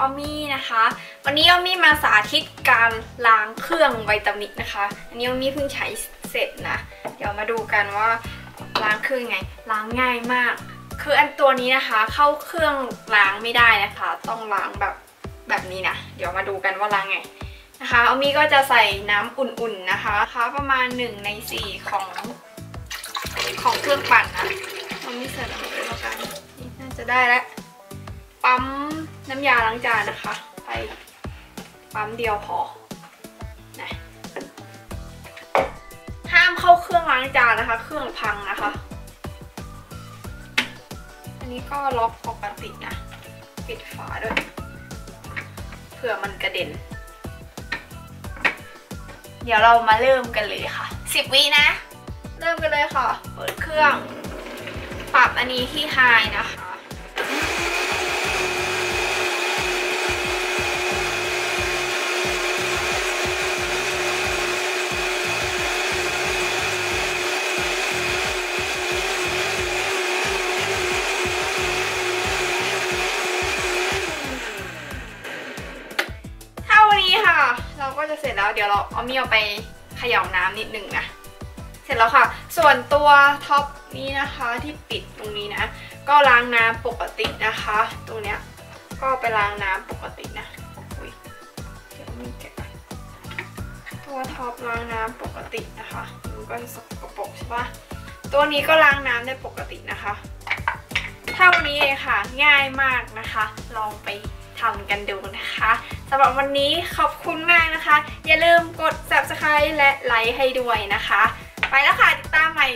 ออมี่นะคะ วันนี้ยอมมี่มาสาธิตการล้างเครื่องไวตามิกนะคะ อันนี้ยอมมี่เพิ่งใช้เสร็จนะ เดี๋ยวมาดูกันว่าล้างเครื่องไง ล้างง่ายมาก คืออันตัวนี้นะคะ เข้าเครื่องล้างไม่ได้นะคะ ต้องล้างแบบแบบนี้นะ เดี๋ยวมาดูกันว่าล้างไงนะคะออมมี่ก็จะใส่น้ำอุ่นๆนะคะคะประมาณ1ใน4ของของเครื่องปั่นนะออมมี่ใส่ลงไปแล้วกัน นี่น่าจะได้แล้ว ปั๊มน้ำยาล้างจานนะคะ ไปปั๊มเดียวพอนะห้ามเข้าเครื่องล้างจานนะคะ เครื่องพังนะคะ อันนี้ก็ล็อกปกตินะ ปิดฝาด้วย เผื่อมันกระเด็น เดี๋ยวเรามาเริ่มกันเลยค่ะ10วินะ เริ่มกันเลยค่ะ เปิดเครื่อง ปรับอันนี้ที่ไฮนะคะ เราก็จะเสร็จแล้วเดี๋ยวเราเอามีเอาไปเขย่าน้ำนิดนึงนะ เสร็จแล้วค่ะ ส่วนตัวท็อปนี้นะคะที่ปิดตรงนี้นะ ก็ล้างน้ำปกตินะคะ ตรงเนี้ยก็ไปล้างน้ำปกตินะอุ๊ยเดี๋ยวมีแกะตัวท็อปล้างน้ำปกตินะคะมันก็จะสกปรกใช่ปะตัวนี้ก็ล้างน้ำได้ปกตินะคะ เท่านี้เองค่ะ ง่ายมากนะคะ ลองไป ทำกันดูนะคะสำหรับวันนี้ขอบคุณมากนะคะ อย่าลืมกด subscribe และไลค์ให้ด้วยนะคะ ไปแล้วค่ะ ติดตามใหม่